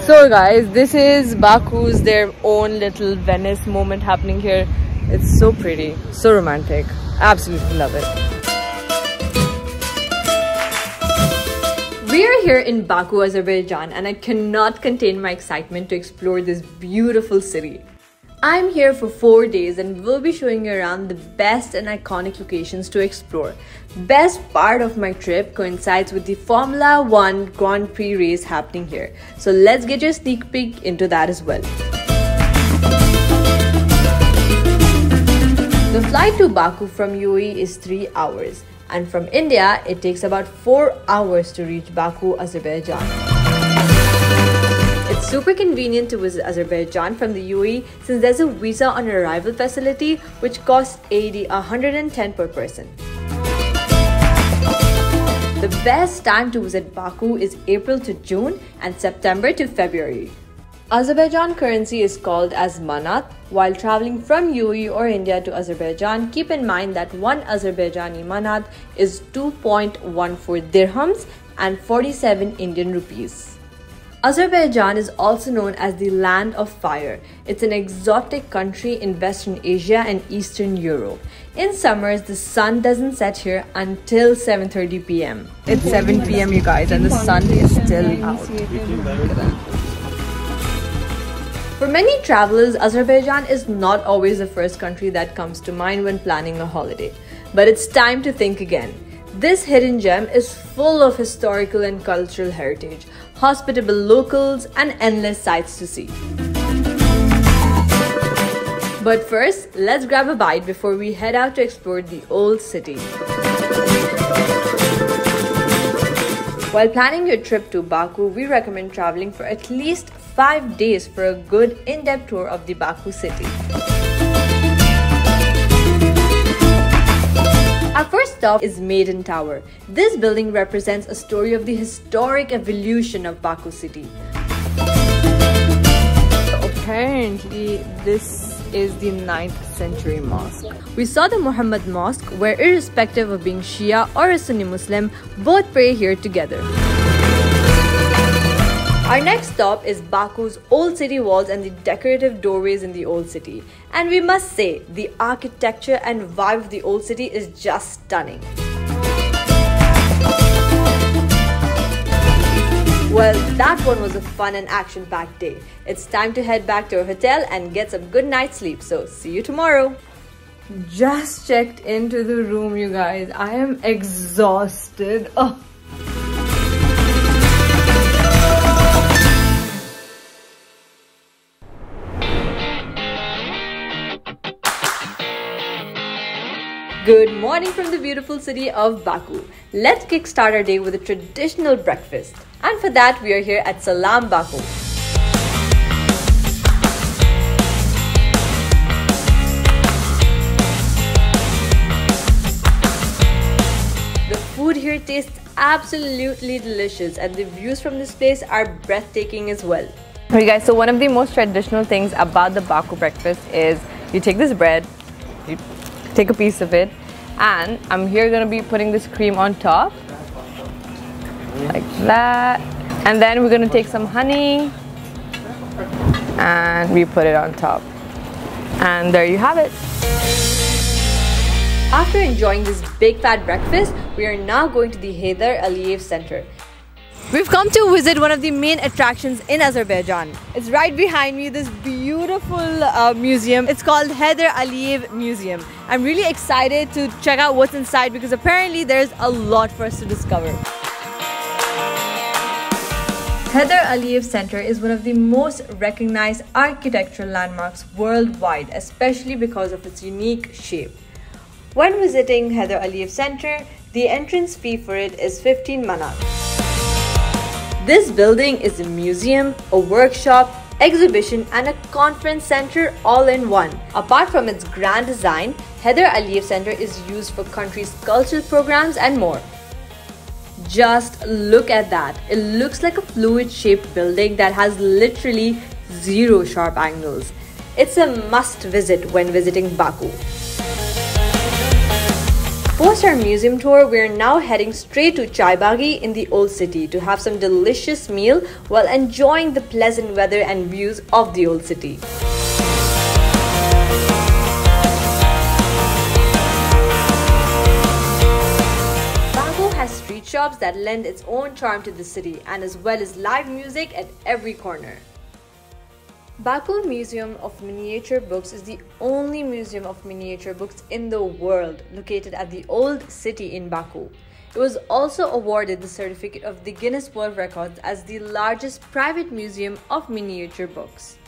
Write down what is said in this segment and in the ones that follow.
So guys, this is Baku's their own little Venice moment happening here. It's so pretty, so romantic. Absolutely love it. We are here in Baku, Azerbaijan and I cannot contain my excitement to explore this beautiful city. I'm here for 4 days and will be showing you around the best and iconic locations to explore. Best part of my trip coincides with the Formula 1 Grand Prix race happening here. So let's get your sneak peek into that as well. The flight to Baku from UAE is 3 hours and from India it takes about 4 hours to reach Baku, Azerbaijan. Super convenient to visit Azerbaijan from the UAE since there's a visa on arrival facility which costs AED 110 per person. The best time to visit Baku is April to June and September to February. Azerbaijan currency is called as manat. While traveling from UAE or India to Azerbaijan, keep in mind that one Azerbaijani manat is 2.14 dirhams and 47 Indian rupees. Azerbaijan is also known as the land of fire. It's an exotic country in Western Asia and Eastern Europe. In summers, the sun doesn't set here until 7:30 p.m. It's 7 p.m. you guys and the sun is still out. For many travelers, Azerbaijan is not always the first country that comes to mind when planning a holiday. But it's time to think again. This hidden gem is full of historical and cultural heritage, hospitable locals, and endless sights to see. But first, let's grab a bite before we head out to explore the old city. While planning your trip to Baku, we recommend traveling for at least 5 days for a good in-depth tour of the Baku city. Our first stop is Maiden Tower. This building represents a story of the historic evolution of Baku city. Apparently, this is the 9th century mosque. We saw the Muhammad Mosque where irrespective of being Shia or a Sunni Muslim, both pray here together. Our next stop is Baku's old city walls and the decorative doorways in the old city. And we must say, the architecture and vibe of the old city is just stunning. Well, that one was a fun and action packed day. It's time to head back to our hotel and get some good night's sleep. So, see you tomorrow. Just checked into the room, you guys. I am exhausted. Oh. Good morning from the beautiful city of Baku. Let's kickstart our day with a traditional breakfast. And for that, we are here at Salam Baku. The food here tastes absolutely delicious and the views from this place are breathtaking as well. Okay guys, so one of the most traditional things about the Baku breakfast is you take this bread, you take a piece of it. And I'm here gonna be putting this cream on top. Like that. And then we're gonna take some honey. And we put it on top. And there you have it. After enjoying this big fat breakfast we are now going to the Heydar Aliyev Center We've come to visit one of the main attractions in Azerbaijan. It's right behind me, this beautiful uh, museum. It's called Heydar Aliyev Museum. I'm really excited to check out what's inside because apparently there's a lot for us to discover. Heydar Aliyev Center is one of the most recognized architectural landmarks worldwide, especially because of its unique shape. When visiting Heydar Aliyev Center, the entrance fee for it is 15 manat. This building is a museum, a workshop, exhibition and a conference center all in one. Apart from its grand design, Heydar Aliyev Center is used for country's cultural programs and more. Just look at that. It looks like a fluid shaped building that has literally zero sharp angles. It's a must visit when visiting Baku. Post our museum tour, we are now heading straight to Chai Baghi in the old city to have some delicious meal while enjoying the pleasant weather and views of the old city. Baku has street shops that lend its own charm to the city and as well as live music at every corner. Baku Museum of Miniature Books is the only museum of miniature books in the world located at the Old City in Baku. It was also awarded the certificate of the Guinness World Records as the largest private museum of miniature books.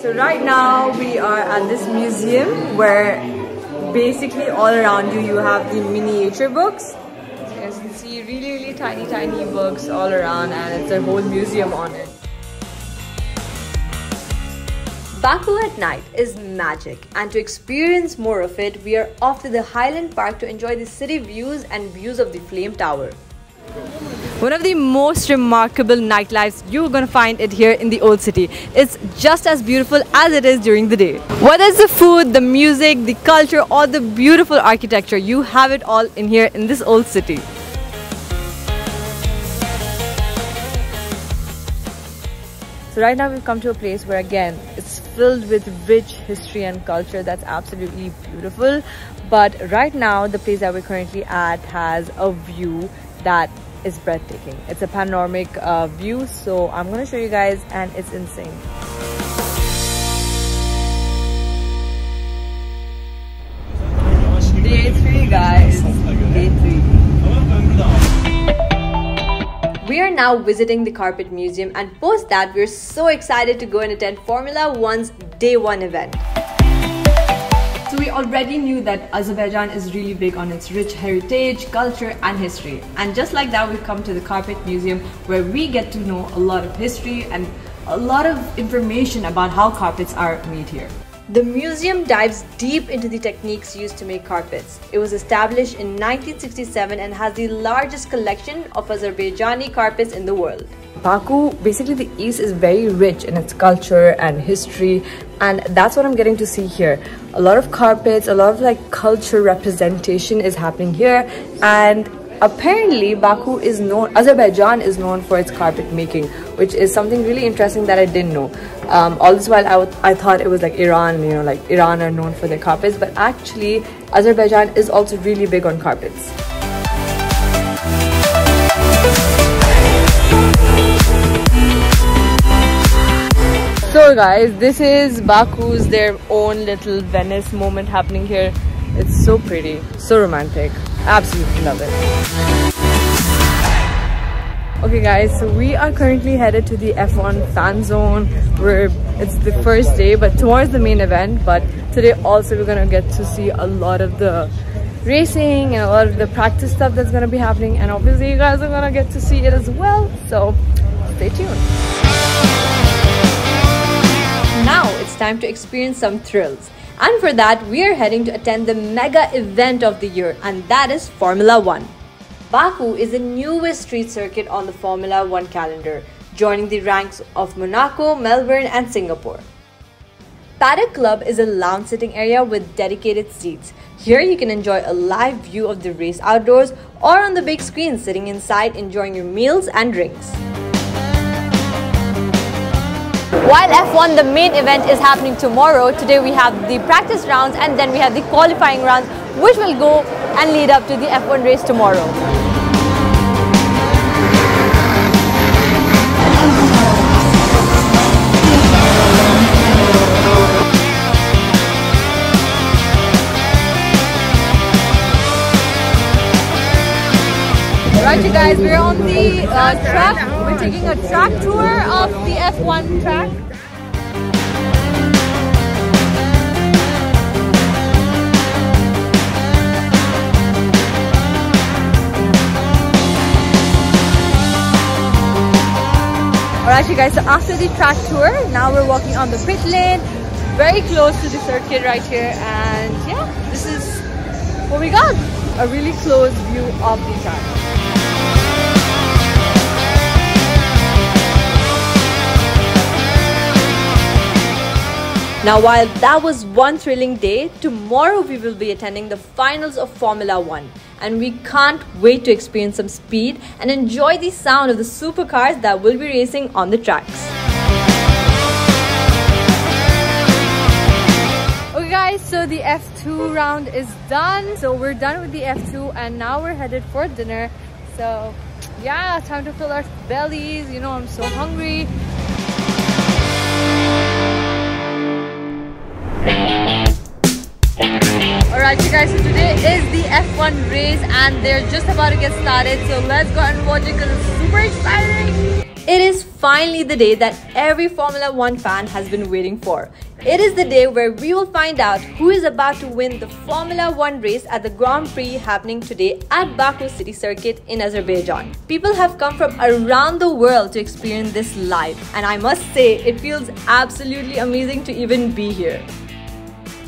So right now we are at this museum where basically all around you you have the miniature books. You can see really really tiny tiny books all around and it's a whole museum on it. Baku at night is magic, and to experience more of it, we are off to the Highland Park to enjoy the city views and views of the Flame Tower. One of the most remarkable nightlives you're gonna find it here in the old city. It's just as beautiful as it is during the day. Whether it's the food, the music, the culture, or the beautiful architecture, you have it all in here in this old city. So right now we've come to a place where again it's filled with rich history and culture that's absolutely beautiful. But right now the place that we're currently at has a view that is breathtaking. It's a panoramic uh, view, so I'm gonna show you guys, and it's insane. Day three, guys. Now visiting the Carpet Museum and post that we're so excited to go and attend Formula One's Day 1 event. So we already knew that Azerbaijan is really big on its rich heritage, culture and history. And just like that we've come to the Carpet Museum where we get to know a lot of history and a lot of information about how carpets are made here. The museum dives deep into the techniques used to make carpets. It was established in 1967 and has the largest collection of Azerbaijani carpets in the world. Baku, basically the east is very rich in its culture and history and that's what I'm getting to see here. A lot of carpets, a lot of like culture representation is happening here and apparently Baku is known, Azerbaijan is known for its carpet making which is something really interesting that I didn't know. Um, all this while I, I thought it was like Iran, you know, like Iran are known for their carpets, but actually Azerbaijan is also really big on carpets. So guys, this is Baku's their own little Venice moment happening here. It's so pretty, so romantic. Absolutely love it. Okay guys, so we are currently headed to the F1 fan zone where it's the first day but is the main event but today also we're gonna get to see a lot of the racing and a lot of the practice stuff that's gonna be happening and obviously you guys are gonna get to see it as well so stay tuned. Now it's time to experience some thrills and for that we are heading to attend the mega event of the year and that is Formula 1. Baku is the newest street circuit on the Formula One calendar, joining the ranks of Monaco, Melbourne, and Singapore. Paddock Club is a lounge sitting area with dedicated seats. Here you can enjoy a live view of the race outdoors or on the big screen sitting inside enjoying your meals and drinks. While F1, the main event is happening tomorrow, today we have the practice rounds and then we have the qualifying rounds which will go and lead up to the F1 race tomorrow. Right, you guys, we're on the uh, track. We're taking a track tour of F1 track. Alright you guys, so after the track tour, now we're walking on the pit lane, very close to the circuit right here and yeah, this is what we got, a really close view of the track. Now, while that was one thrilling day, tomorrow we will be attending the finals of Formula One. And we can't wait to experience some speed and enjoy the sound of the supercars that will be racing on the tracks. Okay, guys, so the F2 round is done. So we're done with the F2 and now we're headed for dinner. So, yeah, time to fill our bellies. You know, I'm so hungry. Alright you guys, so today is the F1 race and they're just about to get started so let's go and watch it because it's super exciting! It is finally the day that every Formula 1 fan has been waiting for. It is the day where we will find out who is about to win the Formula 1 race at the Grand Prix happening today at Baku City Circuit in Azerbaijan. People have come from around the world to experience this live and I must say it feels absolutely amazing to even be here.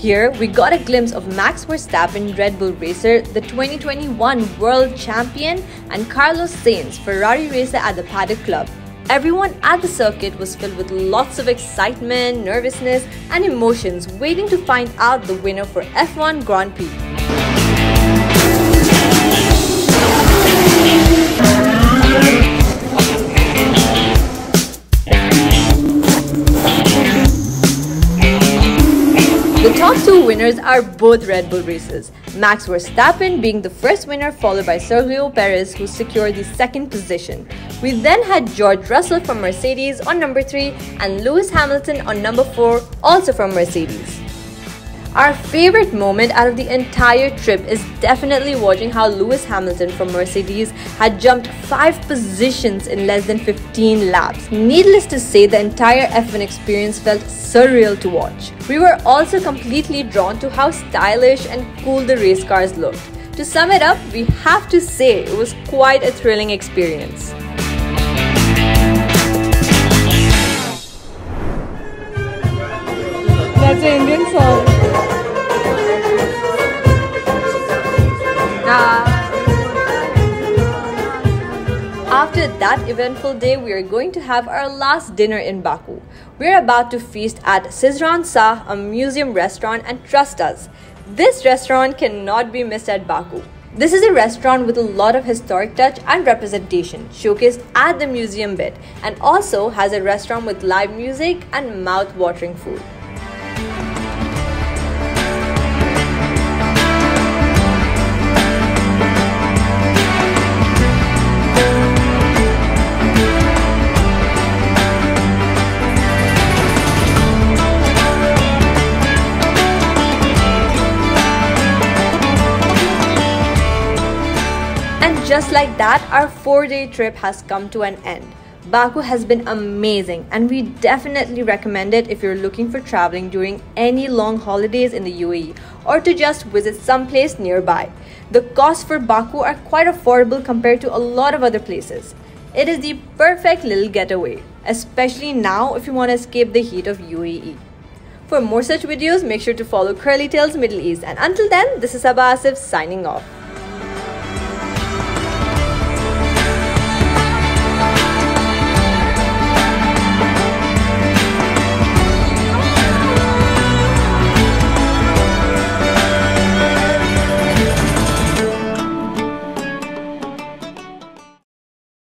Here, we got a glimpse of Max Verstappen, Red Bull racer, the 2021 world champion, and Carlos Sainz, Ferrari racer at the Paddock Club. Everyone at the circuit was filled with lots of excitement, nervousness, and emotions, waiting to find out the winner for F1 Grand Prix. Two winners are both Red Bull races, Max Verstappen being the first winner followed by Sergio Perez who secured the second position. We then had George Russell from Mercedes on number 3 and Lewis Hamilton on number 4 also from Mercedes. Our favorite moment out of the entire trip is definitely watching how Lewis Hamilton from Mercedes had jumped 5 positions in less than 15 laps. Needless to say, the entire F1 experience felt surreal to watch. We were also completely drawn to how stylish and cool the race cars looked. To sum it up, we have to say it was quite a thrilling experience. That's an Indian song. After that eventful day, we are going to have our last dinner in Baku. We're about to feast at Shirvanshah, a museum restaurant, and trust us, this restaurant cannot be missed at Baku. This is a restaurant with a lot of historic touch and representation, showcased at the museum bit, and also has a restaurant with live music and mouth-watering food. Just like that, our four day trip has come to an end. Baku has been amazing and we definitely recommend it if you're looking for traveling during any long holidays in the UAE or to just visit some place nearby. The costs for Baku are quite affordable compared to a lot of other places. It is the perfect little getaway, especially now if you want to escape the heat of UAE. For more such videos, make sure to follow Curly Tales Middle East and until then, this is Abba Asif signing off.